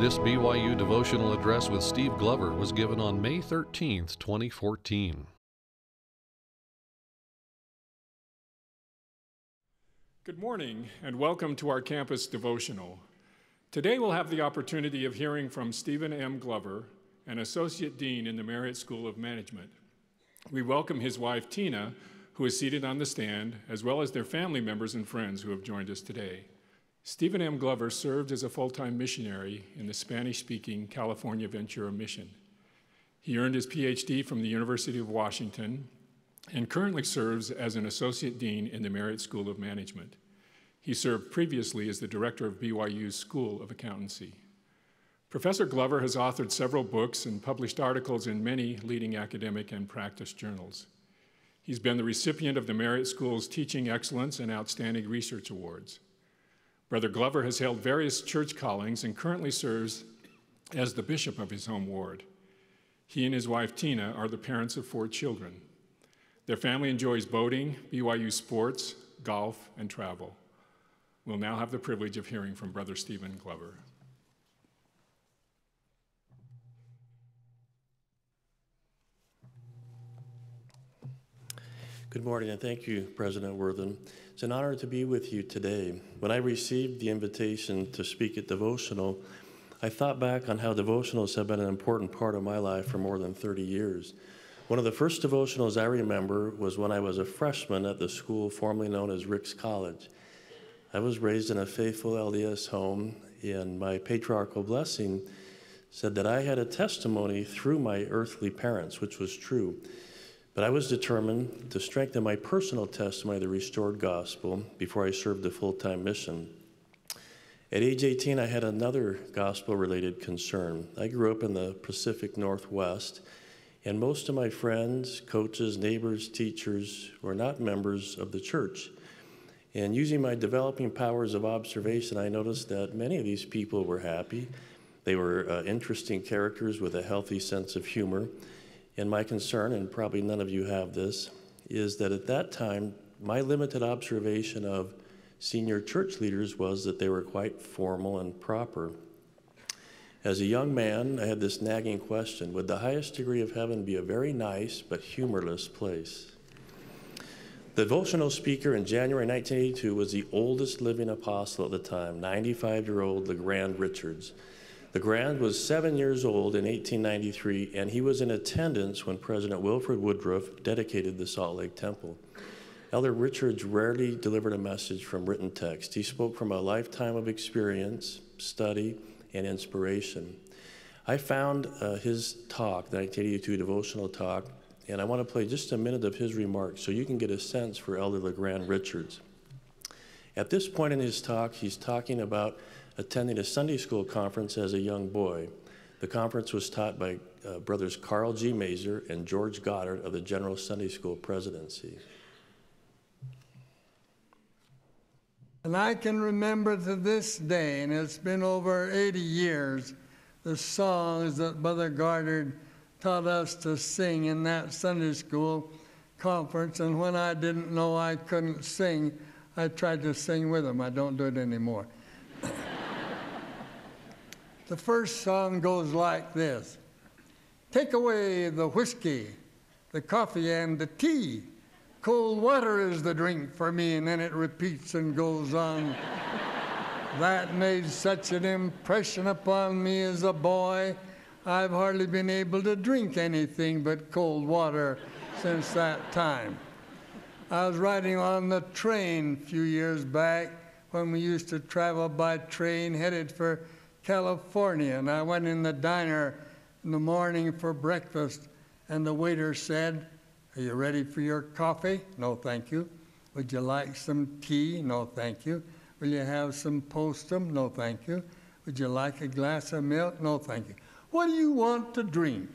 This BYU devotional address with Steve Glover was given on May 13, 2014. Good morning and welcome to our campus devotional. Today we'll have the opportunity of hearing from Steven M. Glover, an Associate Dean in the Marriott School of Management. We welcome his wife Tina, who is seated on the stand, as well as their family members and friends who have joined us today. Steven M. Glover served as a full time missionary in the Spanish speaking California Ventura Mission. He earned his PhD from the University of Washington and currently serves as an associate dean in the Marriott School of Management. He served previously as the director of BYU's School of Accountancy. Professor Glover has authored several books and published articles in many leading academic and practice journals. He's been the recipient of the Marriott School's Teaching Excellence and Outstanding Research Awards. Brother Glover has held various church callings and currently serves as the bishop of his home ward. He and his wife Tina are the parents of four children. Their family enjoys boating, BYU sports, golf, and travel. We'll now have the privilege of hearing from Brother Steven Glover. Good morning, and thank you, President Worthen. It's an honor to be with you today. When I received the invitation to speak at Devotional, I thought back on how devotionals have been an important part of my life for more than 30 years. One of the first devotionals I remember was when I was a freshman at the school formerly known as Ricks College. I was raised in a faithful LDS home, and my patriarchal blessing said that I had a testimony through my earthly parents, which was true. But I was determined to strengthen my personal testimony of the restored gospel before I served a full time mission. At age 18, I had another gospel related concern. I grew up in the Pacific Northwest and most of my friends, coaches, neighbors, teachers were not members of the church. And using my developing powers of observation, I noticed that many of these people were happy. They were uh, interesting characters with a healthy sense of humor. And my concern, and probably none of you have this, is that at that time, my limited observation of senior church leaders was that they were quite formal and proper. As a young man, I had this nagging question Would the highest degree of heaven be a very nice but humorless place? The devotional speaker in January 1982 was the oldest living apostle at the time, 95 year old LeGrand Richards. LeGrand was seven years old in 1893, and he was in attendance when President Wilford Woodruff dedicated the Salt Lake Temple. Elder Richards rarely delivered a message from written text. He spoke from a lifetime of experience, study, and inspiration. I found uh, his talk, the 1982 devotional talk, and I want to play just a minute of his remarks so you can get a sense for Elder LeGrand Richards. At this point in his talk, he's talking about attending a Sunday school conference as a young boy. The conference was taught by uh, brothers Karl G. Maeser and George Goddard of the General Sunday School Presidency. And I can remember to this day, and it's been over 80 years, the songs that Brother Goddard taught us to sing in that Sunday school conference. And when I didn't know I couldn't sing, I tried to sing with him. I don't do it anymore. the first song goes like this Take away the whiskey, the coffee, and the tea. Cold water is the drink for me, and then it repeats and goes on. that made such an impression upon me as a boy. I've hardly been able to drink anything but cold water since that time. I was riding on the train a few years back when we used to travel by train headed for California, and I went in the diner in the morning for breakfast, and the waiter said, are you ready for your coffee? No, thank you. Would you like some tea? No, thank you. Will you have some postum? No, thank you. Would you like a glass of milk? No, thank you. What do you want to drink?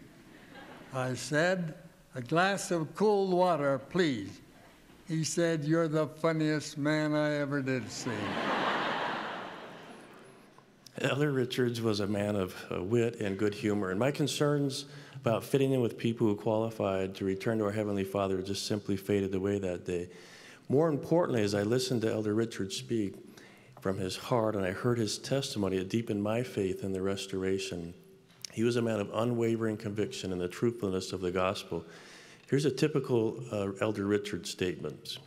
I said, A glass of cold water, please. He said, You're the funniest man I ever did see. Elder Richards was a man of uh, wit and good humor, and my concerns about fitting in with people who qualified to return to our Heavenly Father just simply faded away that day. More importantly, as I listened to Elder Richards speak, from his heart, and I heard his testimony. It deepened my faith in the restoration. He was a man of unwavering conviction in the truthfulness of the gospel. Here's a typical uh, Elder Richards statement.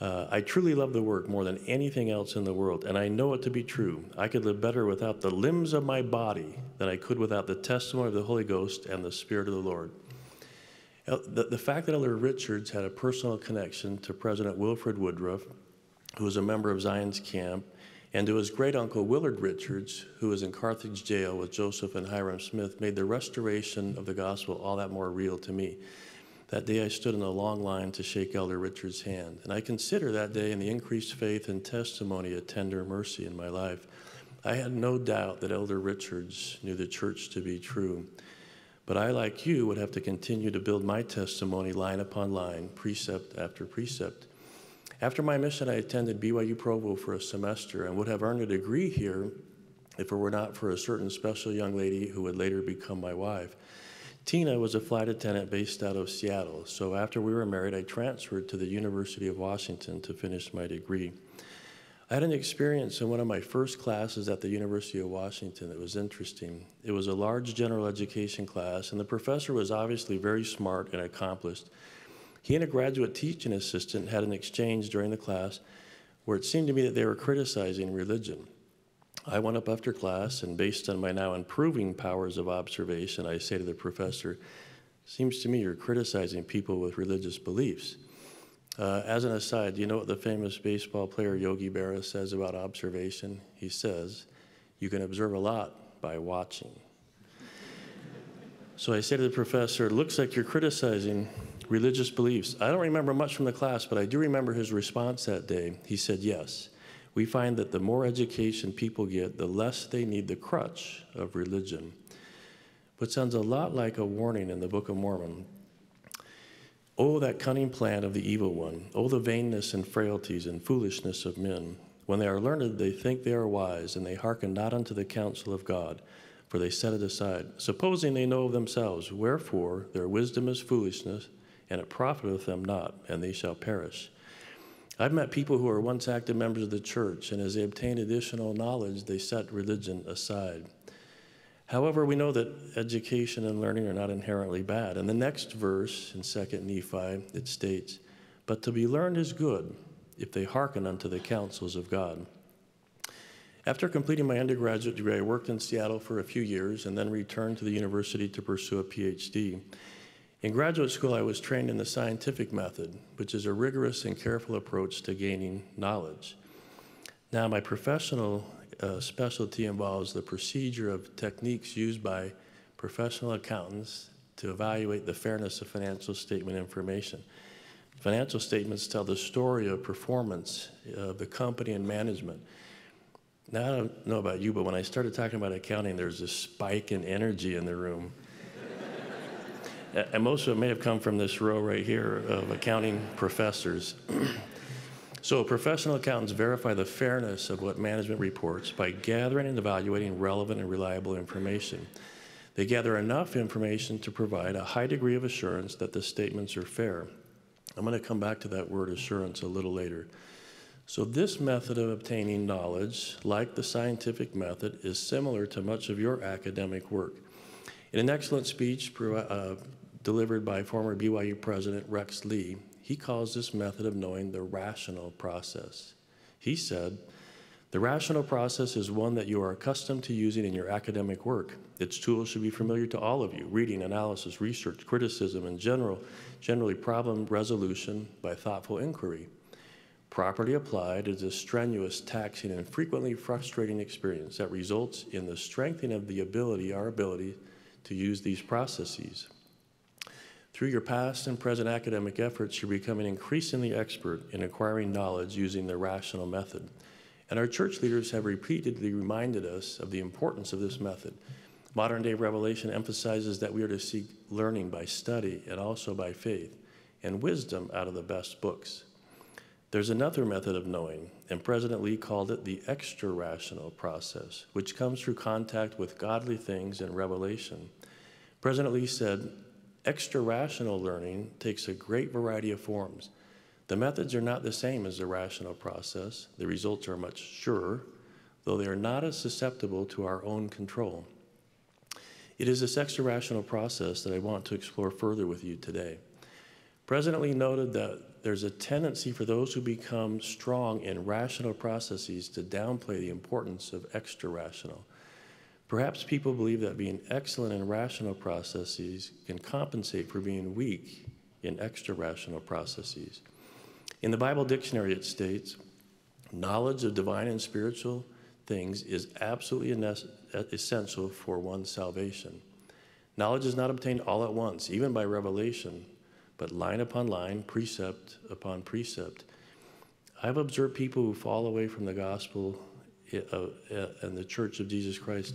Uh, I truly love the work more than anything else in the world, and I know it to be true. I could live better without the limbs of my body than I could without the testimony of the Holy Ghost and the Spirit of the Lord. The, the fact that Elder Richards had a personal connection to President Wilford Woodruff, who was a member of Zion's camp, and to his great uncle Willard Richards, who was in Carthage jail with Joseph and Hyrum Smith, made the restoration of the gospel all that more real to me. That day I stood in a long line to shake Elder Richards' hand, and I consider that day and the increased faith and testimony a tender mercy in my life. I had no doubt that Elder Richards knew the church to be true. But I, like you, would have to continue to build my testimony line upon line, precept after precept. After my mission, I attended BYU Provo for a semester and would have earned a degree here if it were not for a certain special young lady who would later become my wife. Tina was a flight attendant based out of Seattle, so after we were married, I transferred to the University of Washington to finish my degree. I had an experience in one of my first classes at the University of Washington that was interesting. It was a large general education class, and the professor was obviously very smart and accomplished. He and a graduate teaching assistant had an exchange during the class where it seemed to me that they were criticizing religion. I went up after class, and based on my now improving powers of observation, I say to the professor, Seems to me you're criticizing people with religious beliefs. Uh, as an aside, do you know what the famous baseball player Yogi Berra says about observation? He says, You can observe a lot by watching. so I say to the professor, It looks like you're criticizing religious beliefs. I don't remember much from the class, but I do remember his response that day. He said, Yes. We find that the more education people get, the less they need the crutch of religion. But sounds a lot like a warning in the Book of Mormon. Oh, that cunning plan of the evil one. Oh, the vainness and frailties and foolishness of men. When they are learned, they think they are wise, and they hearken not unto the counsel of God, for they set it aside, supposing they know of themselves. Wherefore, their wisdom is foolishness, and it profiteth them not, and they shall perish. I've met people who are once active members of the church, and as they obtain additional knowledge, they set religion aside. However, we know that education and learning are not inherently bad. In the next verse in 2 Nephi, it states, But to be learned is good if they hearken unto the counsels of God. After completing my undergraduate degree, I worked in Seattle for a few years and then returned to the university to pursue a PhD. In graduate school, I was trained in the scientific method, which is a rigorous and careful approach to gaining knowledge. Now, my professional uh, specialty involves the procedure of techniques used by professional accountants to evaluate the fairness of financial statement information. Financial statements tell the story of performance of the company and management. Now, I don't know about you, but when I started talking about accounting, there's this spike in energy in the room. And most of it may have come from this row right here of accounting professors. So, professional accountants verify the fairness of what management reports by gathering and evaluating relevant and reliable information. They gather enough information to provide a high degree of assurance that the statements are fair. I'm going to come back to that word assurance a little later. So, this method of obtaining knowledge, like the scientific method, is similar to much of your academic work. In an excellent speech uh, delivered by former BYU President Rex Lee, he calls this method of knowing the rational process. He said, the rational process is one that you are accustomed to using in your academic work. Its tools should be familiar to all of you reading, analysis, research, criticism, and general, generally problem resolution by thoughtful inquiry. Properly applied is a strenuous, taxing, and frequently frustrating experience that results in the strengthening of the ability, our ability, to use these processes. Through your past and present academic efforts, you're becoming increasingly expert in acquiring knowledge using the rational method. And our church leaders have repeatedly reminded us of the importance of this method. Modern day revelation emphasizes that we are to seek learning by study and also by faith, and wisdom out of the best books. There's another method of knowing, and President Lee called it the extra rational process, which comes through contact with godly things and revelation. President Lee said, Extra rational learning takes a great variety of forms. The methods are not the same as the rational process. The results are much surer, though they are not as susceptible to our own control. It is this extra rational process that I want to explore further with you today. President Lee noted that there's a tendency for those who become strong in rational processes to downplay the importance of extra rational. Perhaps people believe that being excellent in rational processes can compensate for being weak in extra rational processes. In the Bible dictionary, it states knowledge of divine and spiritual things is absolutely essential for one's salvation. Knowledge is not obtained all at once, even by revelation, but line upon line, precept upon precept. I've observed people who fall away from the gospel eh, eh, and the church of Jesus Christ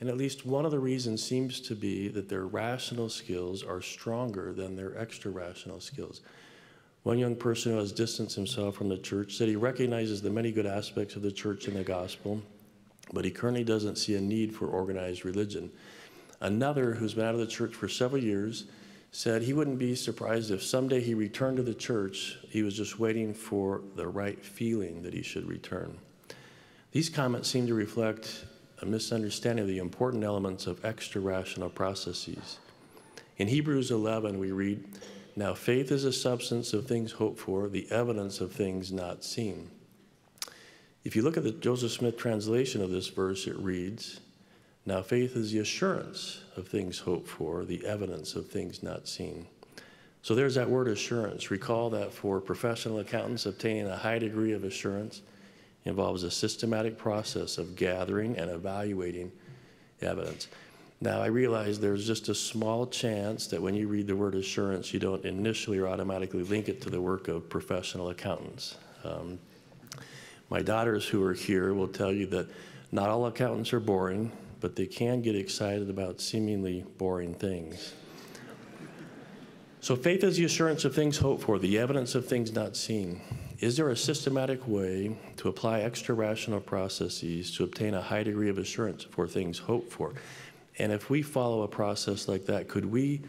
and at least one of the reasons seems to be that their rational skills are stronger than their extra rational skills. One young person who has distanced himself from the church said he recognizes the many good aspects of the church and the gospel, but he currently doesn't see a need for organized religion. Another who's been out of the church for several years said he wouldn't be surprised if someday he returned to the church, he was just waiting for the right feeling that he should return. These comments seem to reflect a misunderstanding of the important elements of extra rational processes. In Hebrews 11, we read, Now faith is a substance of things hoped for, the evidence of things not seen. If you look at the Joseph Smith translation of this verse, it reads, Now faith is the assurance of things hoped for, the evidence of things not seen. So there's that word assurance. Recall that for professional accountants, obtaining a high degree of assurance involves a systematic process of gathering and evaluating evidence. Now, I realize there's just a small chance that when you read the word assurance, you don't initially or automatically link it to the work of professional accountants. Um, my daughters who are here will tell you that not all accountants are boring, but they can get excited about seemingly boring things. So, faith is the assurance of things hoped for, the evidence of things not seen. Is there a systematic way to apply extra rational processes to obtain a high degree of assurance for things hoped for? And if we follow a process like that, could we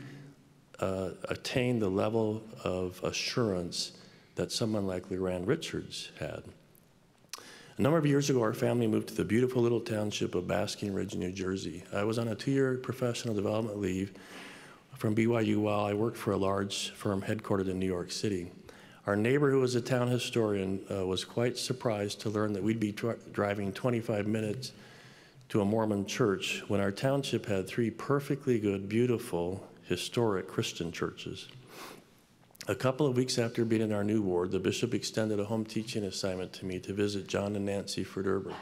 uh, attain the level of assurance that someone like LeGrand Richards had? A number of years ago, our family moved to the beautiful little township of Basking Ridge, New Jersey. I was on a two year professional development leave from BYU while I worked for a large firm headquartered in New York City. Our neighbor, who was a town historian, uh, was quite surprised to learn that we'd be driving 25 minutes to a Mormon church when our township had three perfectly good, beautiful, historic Christian churches. A couple of weeks after being in our new ward, the bishop extended a home teaching assignment to me to visit John and Nancy Ferderber.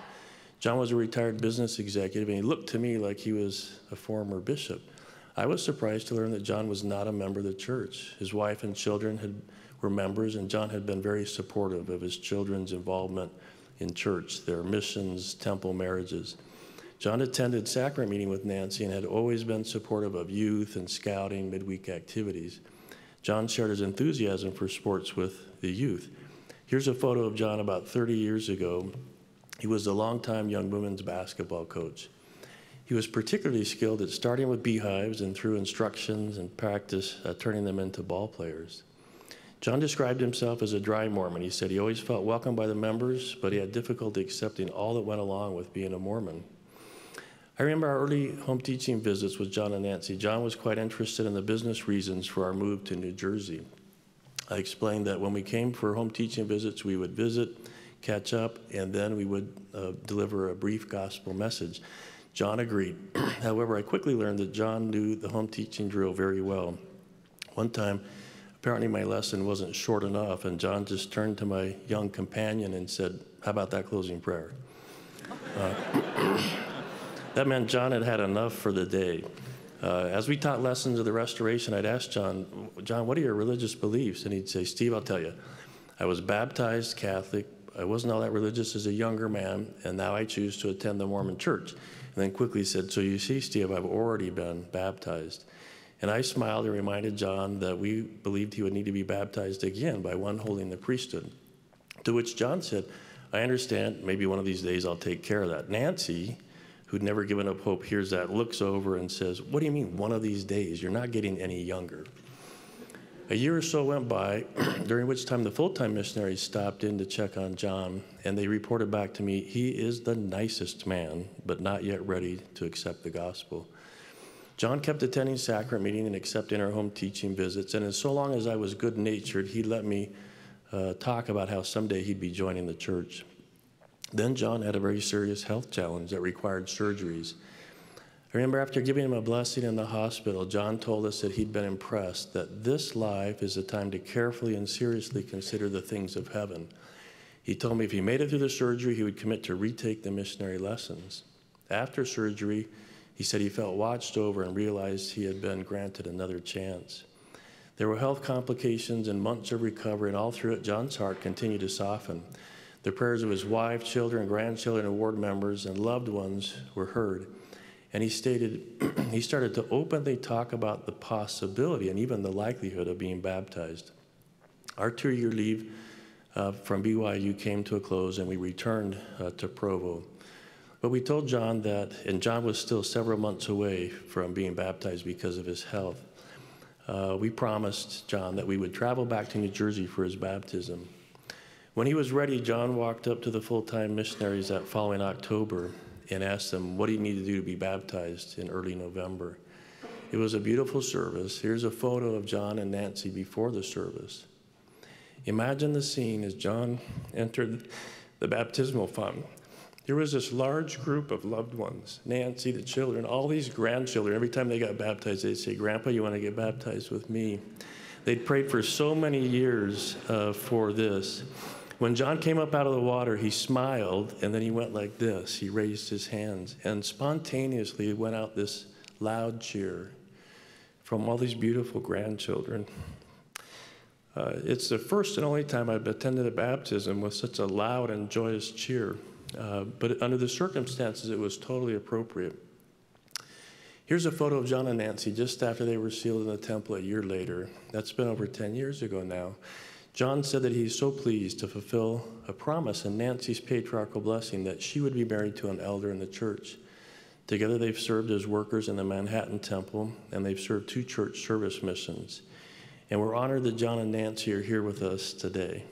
John was a retired business executive, and he looked to me like he was a former bishop. I was surprised to learn that John was not a member of the church. His wife and children had were members, and John had been very supportive of his children's involvement in church, their missions, temple marriages. John attended sacrament meeting with Nancy and had always been supportive of youth and scouting, midweek activities. John shared his enthusiasm for sports with the youth. Here's a photo of John about 30 years ago. He was a longtime young women's basketball coach. He was particularly skilled at starting with beehives and through instructions and practice, uh, turning them into ball players. John described himself as a dry Mormon. He said he always felt welcome by the members, but he had difficulty accepting all that went along with being a Mormon. I remember our early home teaching visits with John and Nancy. John was quite interested in the business reasons for our move to New Jersey. I explained that when we came for home teaching visits, we would visit, catch up, and then we would uh, deliver a brief gospel message. John agreed. However, I quickly learned that John knew the home teaching drill very well. One time, apparently my lesson wasn't short enough, and John just turned to my young companion and said, How about that closing prayer? Uh, that meant John had had enough for the day. Uh, as we taught lessons of the restoration, I'd ask John, John, what are your religious beliefs? And he'd say, Steve, I'll tell you, I was baptized Catholic. I wasn't all that religious as a younger man, and now I choose to attend the Mormon church. And then quickly said, So you see, Steve, I've already been baptized. And I smiled and reminded John that we believed he would need to be baptized again by one holding the priesthood. To which John said, I understand, maybe one of these days I'll take care of that. Nancy, who'd never given up hope, hears that, looks over and says, What do you mean, one of these days? You're not getting any younger. A year or so went by, during which time the full time missionaries stopped in to check on John, and they reported back to me, He is the nicest man, but not yet ready to accept the gospel. John kept attending sacrament meeting and accepting our home teaching visits, and as so long as I was good natured, he let me uh, talk about how someday he'd be joining the church. Then John had a very serious health challenge that required surgeries. I remember after giving him a blessing in the hospital, John told us that he'd been impressed that this life is a time to carefully and seriously consider the things of heaven. He told me if he made it through the surgery, he would commit to retake the missionary lessons. After surgery, he said he felt watched over and realized he had been granted another chance. There were health complications and months of recovery, and all through it, John's heart continued to soften. The prayers of his wife, children, grandchildren, and ward members and loved ones were heard. And he stated, he started to openly talk about the possibility and even the likelihood of being baptized. Our two year leave uh, from BYU came to a close and we returned uh, to Provo. But we told John that, and John was still several months away from being baptized because of his health. Uh, we promised John that we would travel back to New Jersey for his baptism. When he was ready, John walked up to the full time missionaries that following October and asked them, What do you need to do to be baptized in early November? It was a beautiful service. Here's a photo of John and Nancy before the service. Imagine the scene as John entered the baptismal font. There was this large group of loved ones Nancy, the children, all these grandchildren. Every time they got baptized, they'd say, Grandpa, you want to get baptized with me? They'd prayed for so many years uh, for this. When John came up out of the water, he smiled and then he went like this. He raised his hands and spontaneously went out this loud cheer from all these beautiful grandchildren. Uh, it's the first and only time I've attended a baptism with such a loud and joyous cheer. Uh, but under the circumstances, it was totally appropriate. Here's a photo of John and Nancy just after they were sealed in the temple a year later. That's been over 10 years ago now. John said that he's so pleased to fulfill a promise in Nancy's patriarchal blessing that she would be married to an elder in the church. Together, they've served as workers in the Manhattan Temple, and they've served two church service missions. And we're honored that John and Nancy are here with us today.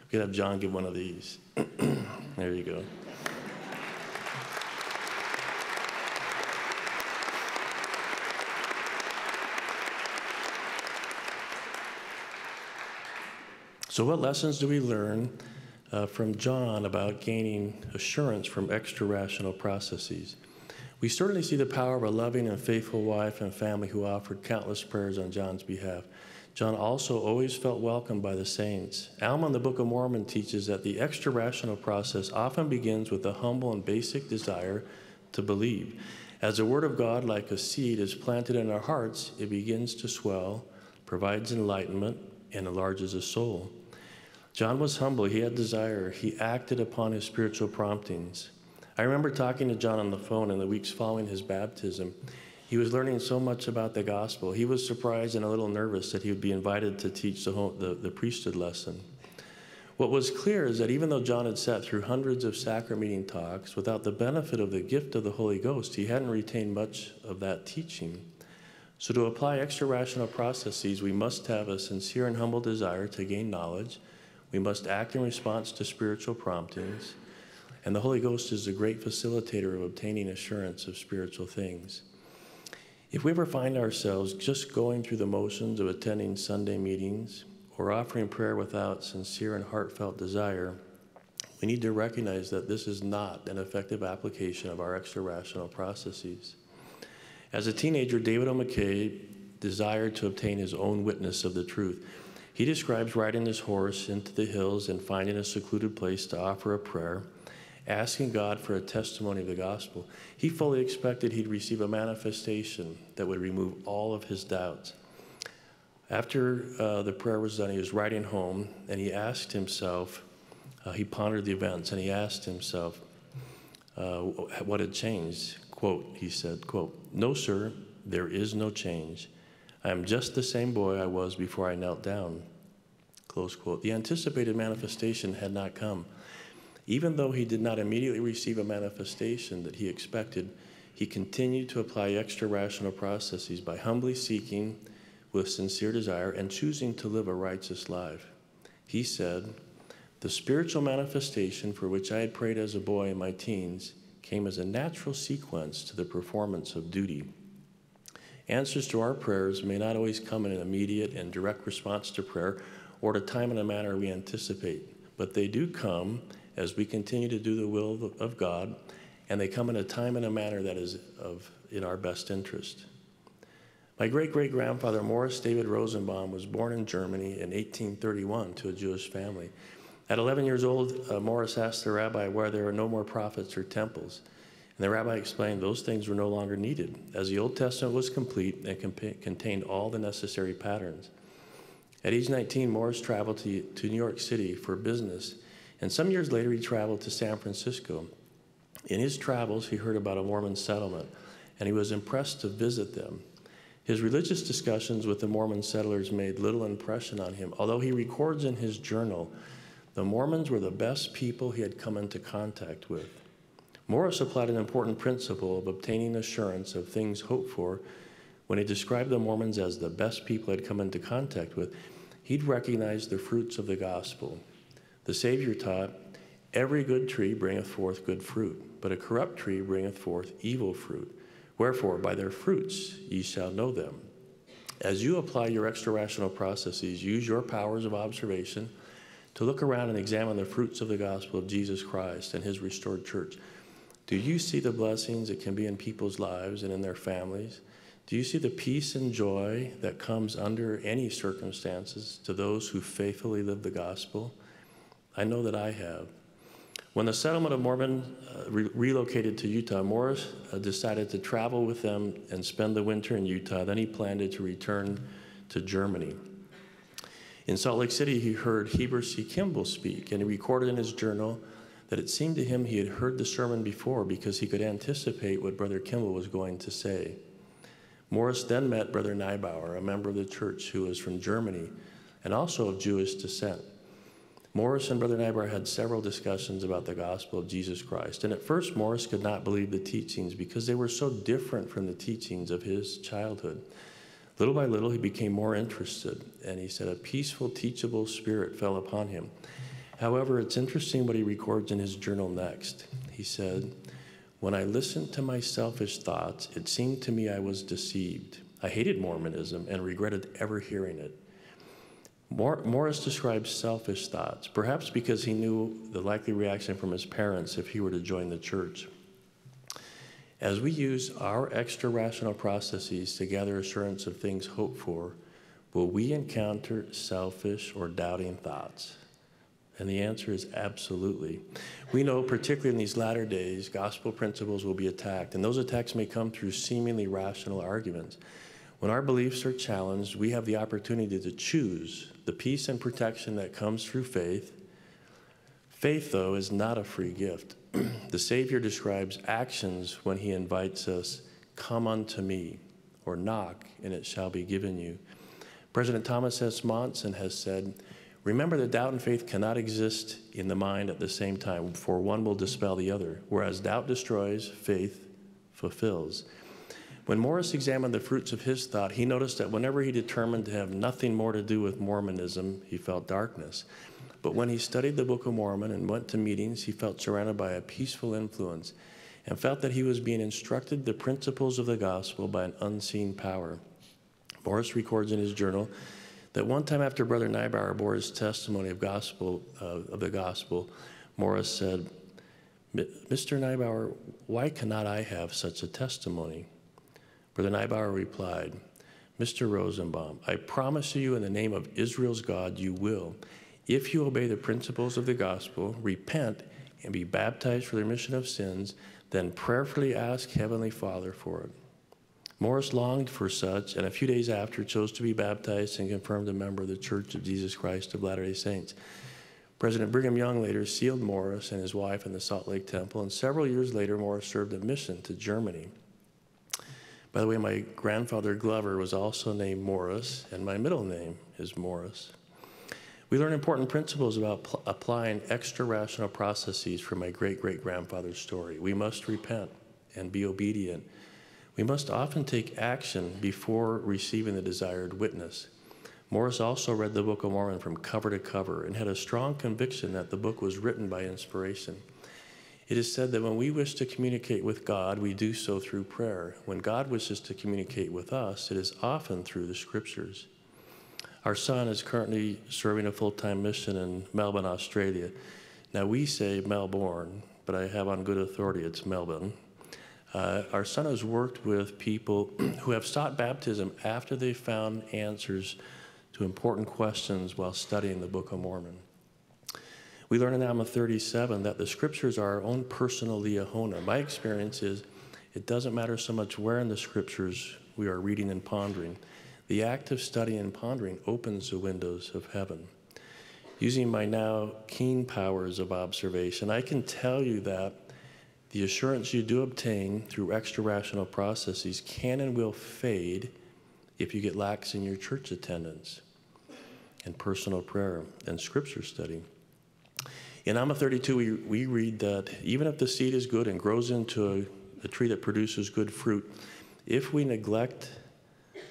We could have John give one of these. there you go. So, what lessons do we learn uh, from John about gaining assurance from extra rational processes? We certainly see the power of a loving and faithful wife and family who offered countless prayers on John's behalf. John also always felt welcomed by the saints. Alma in the Book of Mormon teaches that the extra rational process often begins with a humble and basic desire to believe. As the Word of God, like a seed, is planted in our hearts, it begins to swell, provides enlightenment, and enlarges the soul. John was humble. He had desire. He acted upon his spiritual promptings. I remember talking to John on the phone in the weeks following his baptism. He was learning so much about the gospel. He was surprised and a little nervous that he would be invited to teach the, whole, the, the priesthood lesson. What was clear is that even though John had sat through hundreds of sacrament meeting talks, without the benefit of the gift of the Holy Ghost, he hadn't retained much of that teaching. So, to apply extra rational processes, we must have a sincere and humble desire to gain knowledge we must act in response to spiritual promptings, and the Holy Ghost is a great facilitator of obtaining assurance of spiritual things. If we ever find ourselves just going through the motions of attending Sunday meetings or offering prayer without sincere and heartfelt desire, we need to recognize that this is not an effective application of our extra rational processes. As a teenager, David O. McKay desired to obtain his own witness of the truth. He describes riding his horse into the hills and finding a secluded place to offer a prayer, asking God for a testimony of the gospel. He fully expected he'd receive a manifestation that would remove all of his doubts. After uh, the prayer was done, he was riding home and he asked himself, uh, he pondered the events and he asked himself uh, what had changed. Quote, he said, quote, No, sir, there is no change. I am just the same boy I was before I knelt down. Close quote. The anticipated manifestation had not come. Even though he did not immediately receive a manifestation that he expected, he continued to apply extra rational processes by humbly seeking with sincere desire and choosing to live a righteous life. He said, The spiritual manifestation for which I had prayed as a boy in my teens came as a natural sequence to the performance of duty. Answers to our prayers may not always come in an immediate and direct response to prayer or at a time and a manner we anticipate, but they do come as we continue to do the will of God, and they come in a time and a manner that is of in our best interest. My great great grandfather, Morris David Rosenbaum, was born in Germany in 1831 to a Jewish family. At 11 years old, uh, Morris asked the rabbi why there were no more prophets or temples. And the rabbi explained those things were no longer needed, as the Old Testament was complete and contained all the necessary patterns. At age 19, Morris traveled to, to New York City for business, and some years later, he traveled to San Francisco. In his travels, he heard about a Mormon settlement, and he was impressed to visit them. His religious discussions with the Mormon settlers made little impression on him, although he records in his journal the Mormons were the best people he had come into contact with. Morris applied an important principle of obtaining assurance of things hoped for when he described the Mormons as the best people he had come into contact with. He'd recognized the fruits of the gospel. The Savior taught, Every good tree bringeth forth good fruit, but a corrupt tree bringeth forth evil fruit. Wherefore, by their fruits ye shall know them. As you apply your extra rational processes, use your powers of observation to look around and examine the fruits of the gospel of Jesus Christ and his restored church. Do you see the blessings that can be in people's lives and in their families? Do you see the peace and joy that comes under any circumstances to those who faithfully live the gospel? I know that I have. When the settlement of Mormon uh, re- relocated to Utah, Morris uh, decided to travel with them and spend the winter in Utah. Then he planned to return to Germany. In Salt Lake City, he heard Heber C. Kimball speak, and he recorded in his journal that it seemed to him he had heard the sermon before because he could anticipate what Brother Kimball was going to say. Morris then met Brother Neibaur, a member of the church who was from Germany and also of Jewish descent. Morris and Brother Neibaur had several discussions about the gospel of Jesus Christ. And at first, Morris could not believe the teachings because they were so different from the teachings of his childhood. Little by little, he became more interested, and he said a peaceful, teachable spirit fell upon him. However, it's interesting what he records in his journal next. He said, When I listened to my selfish thoughts, it seemed to me I was deceived. I hated Mormonism and regretted ever hearing it. Morris describes selfish thoughts, perhaps because he knew the likely reaction from his parents if he were to join the church. As we use our extra rational processes to gather assurance of things hoped for, will we encounter selfish or doubting thoughts? And the answer is absolutely. We know, particularly in these latter days, gospel principles will be attacked, and those attacks may come through seemingly rational arguments. When our beliefs are challenged, we have the opportunity to choose the peace and protection that comes through faith. Faith, though, is not a free gift. the Savior describes actions when he invites us, Come unto me, or knock, and it shall be given you. President Thomas S. Monson has said, Remember that doubt and faith cannot exist in the mind at the same time, for one will dispel the other. Whereas doubt destroys, faith fulfills. When Morris examined the fruits of his thought, he noticed that whenever he determined to have nothing more to do with Mormonism, he felt darkness. But when he studied the Book of Mormon and went to meetings, he felt surrounded by a peaceful influence and felt that he was being instructed the principles of the gospel by an unseen power. Morris records in his journal that one time after Brother Neibaur bore his testimony of gospel uh, of the gospel, Morris said, "Mr. Neibaur, why cannot I have such a testimony?" Brother Neibaur replied, Mr. Rosenbaum, I promise you in the name of Israel's God, you will. If you obey the principles of the gospel, repent, and be baptized for the remission of sins, then prayerfully ask Heavenly Father for it. Morris longed for such, and a few days after chose to be baptized and confirmed a member of the Church of Jesus Christ of Latter day Saints. President Brigham Young later sealed Morris and his wife in the Salt Lake Temple, and several years later, Morris served a mission to Germany. By the way, my grandfather Glover was also named Morris, and my middle name is Morris. We learn important principles about pl- applying extra rational processes from my great great grandfather's story. We must repent and be obedient. We must often take action before receiving the desired witness. Morris also read the Book of Mormon from cover to cover and had a strong conviction that the book was written by inspiration. It is said that when we wish to communicate with God, we do so through prayer. When God wishes to communicate with us, it is often through the scriptures. Our son is currently serving a full time mission in Melbourne, Australia. Now, we say Melbourne, but I have on good authority it's Melbourne. Uh, our son has worked with people who have sought baptism after they found answers to important questions while studying the Book of Mormon. We learn in Alma 37 that the scriptures are our own personal liahona. My experience is it doesn't matter so much where in the scriptures we are reading and pondering. The act of study and pondering opens the windows of heaven. Using my now keen powers of observation, I can tell you that the assurance you do obtain through extra rational processes can and will fade if you get lax in your church attendance and personal prayer and scripture study. In Alma 32, we, we read that even if the seed is good and grows into a, a tree that produces good fruit, if we neglect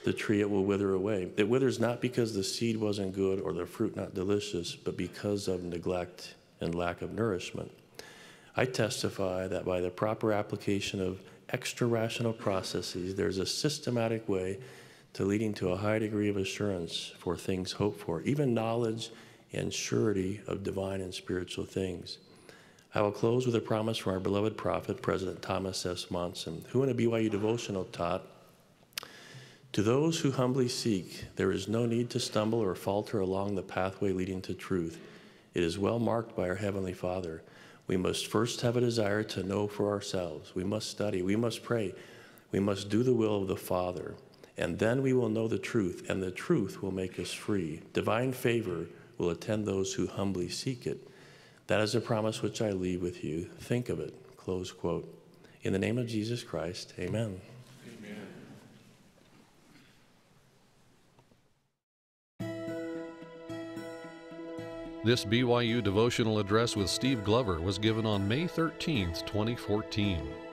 the tree, it will wither away. It withers not because the seed wasn't good or the fruit not delicious, but because of neglect and lack of nourishment. I testify that by the proper application of extra rational processes, there's a systematic way to leading to a high degree of assurance for things hoped for, even knowledge and surety of divine and spiritual things. I will close with a promise from our beloved prophet, President Thomas S. Monson, who in a BYU devotional taught To those who humbly seek, there is no need to stumble or falter along the pathway leading to truth. It is well marked by our Heavenly Father. We must first have a desire to know for ourselves. We must study. We must pray. We must do the will of the Father and then we will know the truth, and the truth will make us free. Divine favor will attend those who humbly seek it. That is a promise which I leave with you. Think of it. Close quote. In the name of Jesus Christ, amen. This BYU devotional address with Steve Glover was given on May 13, 2014.